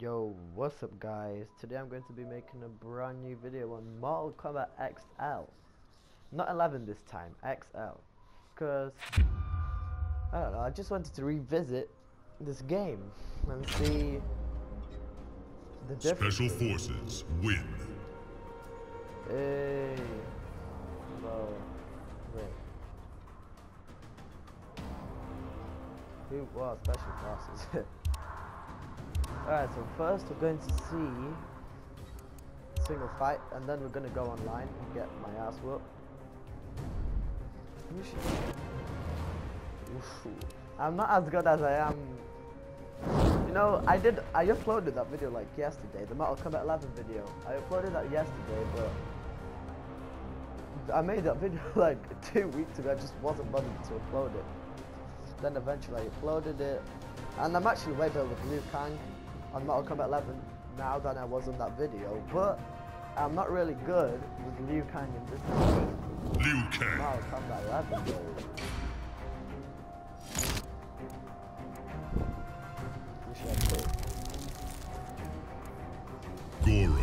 Yo, what's up guys? Today I'm going to be making a brand new video on Mortal Kombat XL. Not 11 this time, XL. Because, I don't know, I just wanted to revisit this game and see the difference. Special Forces win. Hey. Hello. Wait. Who was Special Forces? Alright, so first we're going to see single fight, and then we're going to go online and get my ass whooped. I'm not as good as I am. You know, I did. I uploaded that video like yesterday, the Mortal Kombat 11 video. I uploaded that yesterday, but I made that video like two weeks ago. I just wasn't bothered to upload it. Then eventually I uploaded it, and I'm actually way better with Liu Kang on Mortal Kombat 11 now than I was on that video. But I'm not really good with Liu Kang in this game. Liu Kang. Mortal Kombat 11 though. We should have put- Goro.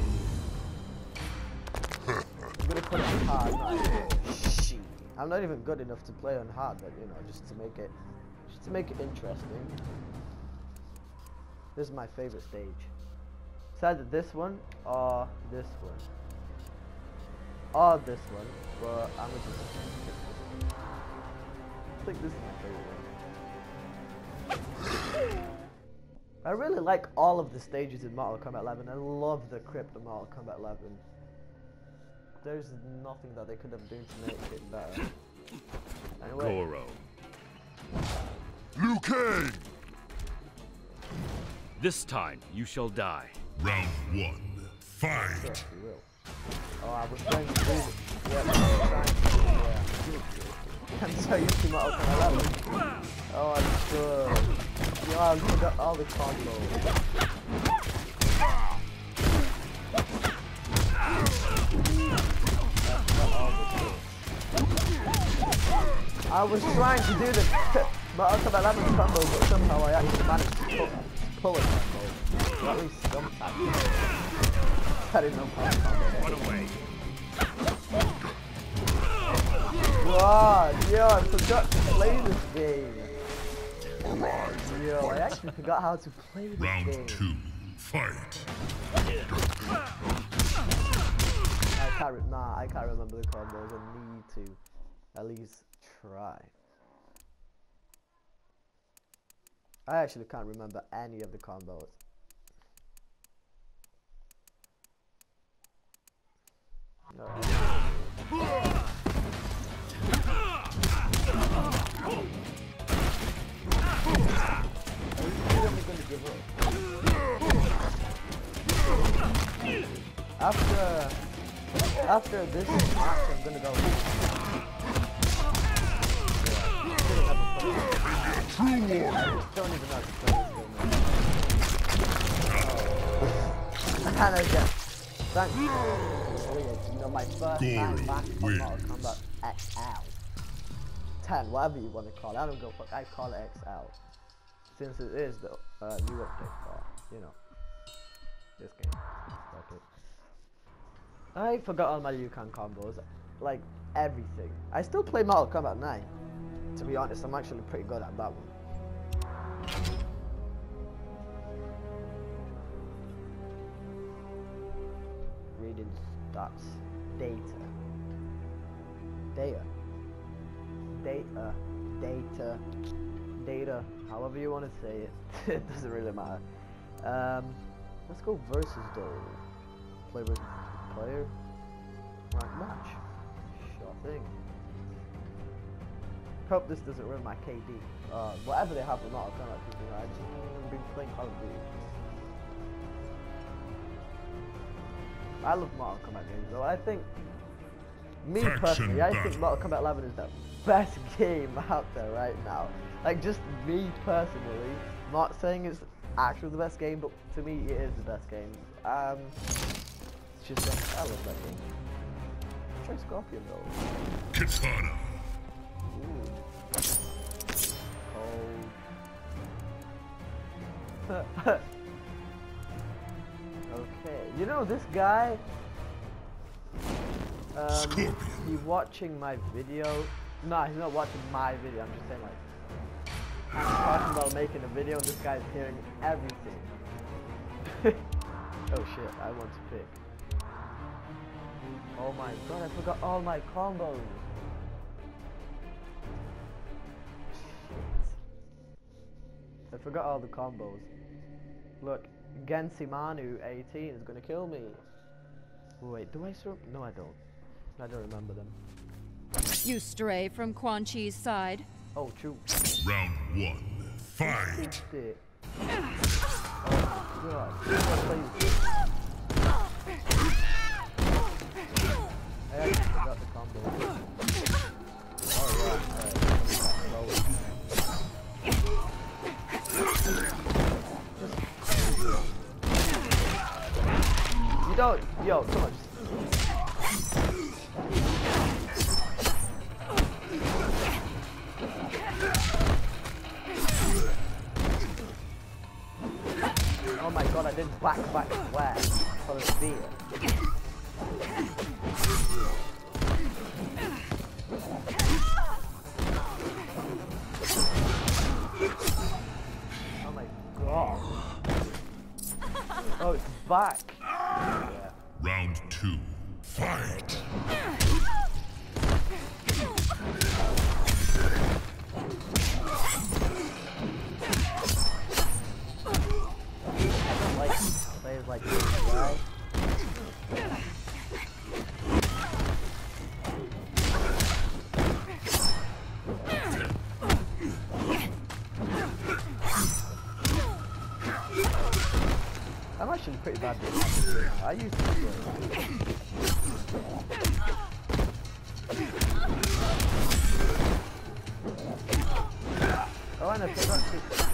I'm gonna put it on hard. Not Shit. I'm not even good enough to play on hard, but you know, just to make it, just to make it interesting. This is my favorite stage. It's either this one or this one, or this one. But I'm gonna just pick this one. I think this is my favorite one. I really like all of the stages in Mortal Kombat 11. I love the crypt of Mortal Kombat 11 there's nothing that they could have done to make it better. Anyway, Goro. Liu Kang. This time you shall die. Round one. Fight. we. Oh, I was trying to do it. Yeah, I was trying to yeah. I'm so used to Mortal Kombat 11. Oh, I'm good. Yeah, look at all the combos. I was trying to do the Mortal Kombat 11 combo, but somehow I actually managed to pull, pull a combo. At least sometimes. I didn't know how to combo. Run away. God, yo, I forgot to play this game. Yo, I actually forgot how to play this game. Round two. Fight. I can't, nah, I can't remember the combos. I need to at least try. I actually can't remember any of the combos. No. After after this match, I'm gonna go. Don't even know how to play this game. And again, thank you. Know, my first time back on Mortal. Kombat XL. 10, whatever you want to call it. I don't go fuck. I call it XL. Since it is the uh, new update for, you know, this game. I forgot all my Kang combos. Like, everything. I still play Mortal Kombat 9. To be honest, I'm actually pretty good at that one. Reading stats, data, data, data, data, data, however you want to say it, it doesn't really matter. Um, let's go versus though. Play player, rank match, sure thing. Hope this doesn't ruin my KD. Uh, whatever they have with Mortal Kombat, you know, I just I've been playing Call of Duty. I love Mortal Kombat games though. I think, me Faction personally, I think. Mortal Kombat 11 is the best game out there right now. Like just me personally, not saying it's actually the best game, but to me it is the best game. Um, it's just I love that game. Try Scorpion though. Kitana. Okay, you know this guy. Um, Scorpion. he watching my video. No, he's not watching my video. I'm just saying like. I'm talking about making a video, and this guy's hearing everything. oh shit! I want to pick. Oh my god! I forgot all my combos. I forgot all the combos. Look, Gensimanu 18 is gonna kill me. Wait, do I still? No, I don't. I don't remember them. You stray from Quan Chi's side. Oh, true. Round one. Fight. Shit. Oh god. I actually forgot the combo. Yo, come on. Oh my god, I did back back square for the spear. Oh my god. Oh, it's back. Round two. Fight. I used to good. Oh, and I forgot to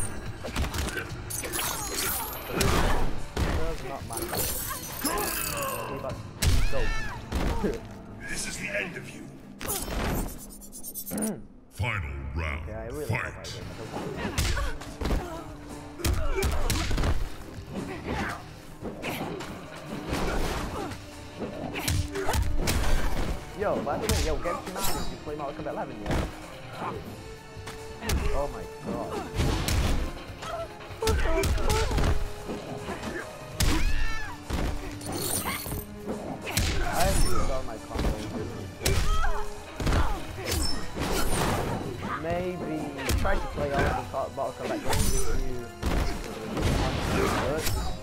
Yo, by the way, yo, you play Mortal Kombat 11 yet. Oh my god. I have used all my combos. Maybe try to play all the Mortal Kombat games if you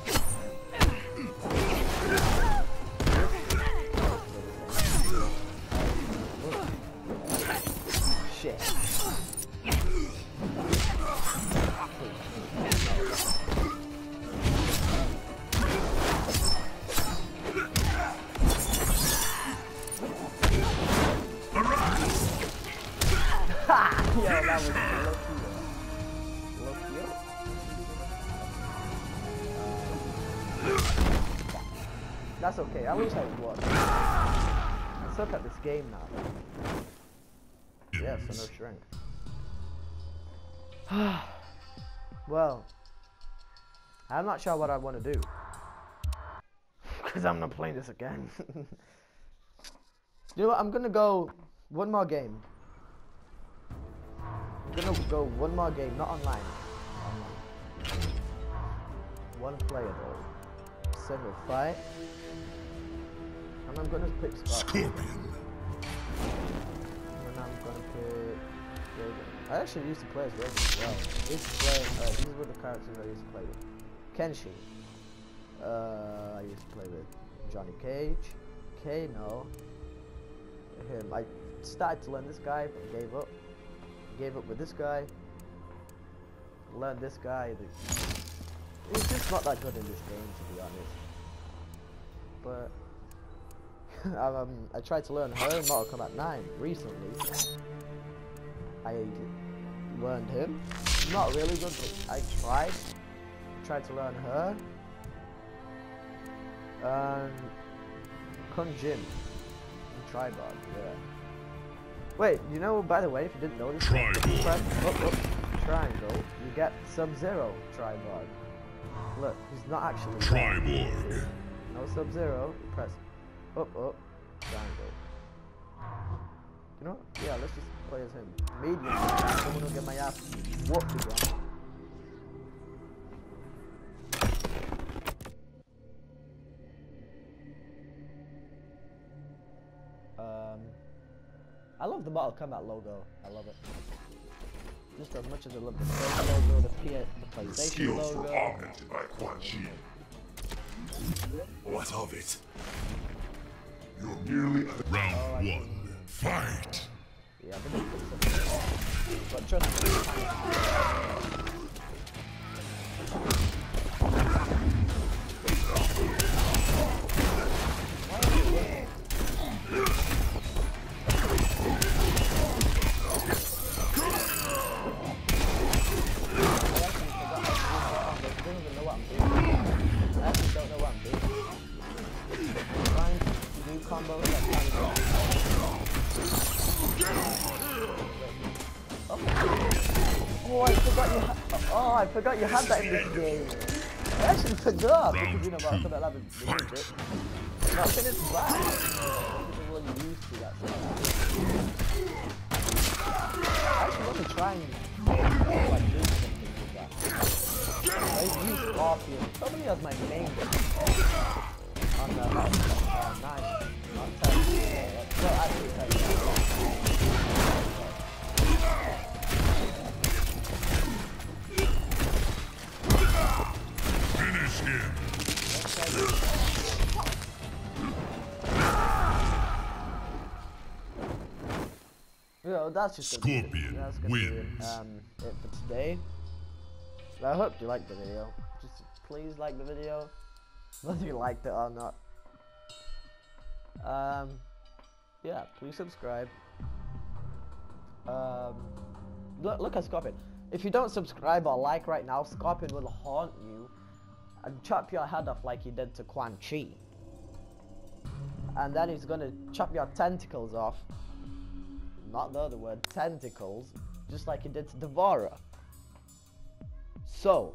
Ha! Yo, that was lucky. Lucky. That's okay. At least I won. I suck at this game now. Yeah, so no strength. well, I'm not sure what I want to do. Because I'm not playing this again. you know what? I'm going to go one more game. To go one more game, not online. Online. One player though. Single fight. And I'm going to pick Scott. Scorpion. And I'm gonna pick Raven. I actually used to play as Raven as well. I used to play, uh, these were the characters I used to play with. Kenshi. Uh, I used to play with Johnny Cage. Kano. Him. I started to learn this guy, but gave up. Gave up with this guy. Learned this guy. He's just not that good in this game, to be honest. But um, I tried to learn her Mortal Kombat 9 recently. I learned him. Not really good, but I tried. Tried to learn her. And Kung Jin. Triborg, yeah. Wait, you know, by the way, if you didn't notice, if you Triborg. press up, up, triangle, you get Sub-Zero Triborg. Look, he's not actually. Triborg. No sub zero. Press up, up, triangle. You know what? Yeah, let's just play as him. Medium. Someone will get my ass whooped again. I love the Mortal Kombat logo. I love it. Just as much as I love the Sony logo, the, P the PlayStation Skills were augmented by Quan Chi. What of it? You're merely a oh, round one. Fight! I actually don't know what I'm doing. Trying to do combos that kind of oh. oh, I forgot you. Ha- oh, I forgot you had that in this game. I actually forgot because you know about that I've been doing it. But then it's back. People were used to that. I actually want to try and Scorpion. Somebody has my name on the uh, nine, ten. No, actually ten. finish him! Yeah, that's just. Scorpion That's gonna be wins. Um, it for today. I hope you liked the video. Please like the video, whether you liked it or not. Um, yeah, please subscribe. Um, look, look at Scorpion. If you don't subscribe or like right now, Scorpion will haunt you and chop your head off like he did to Quan Chi. And then he's gonna chop your tentacles off not the other word, tentacles, just like he did to D'Vorah. So,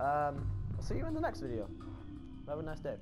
um, I'll see you in the next video. Have a nice day.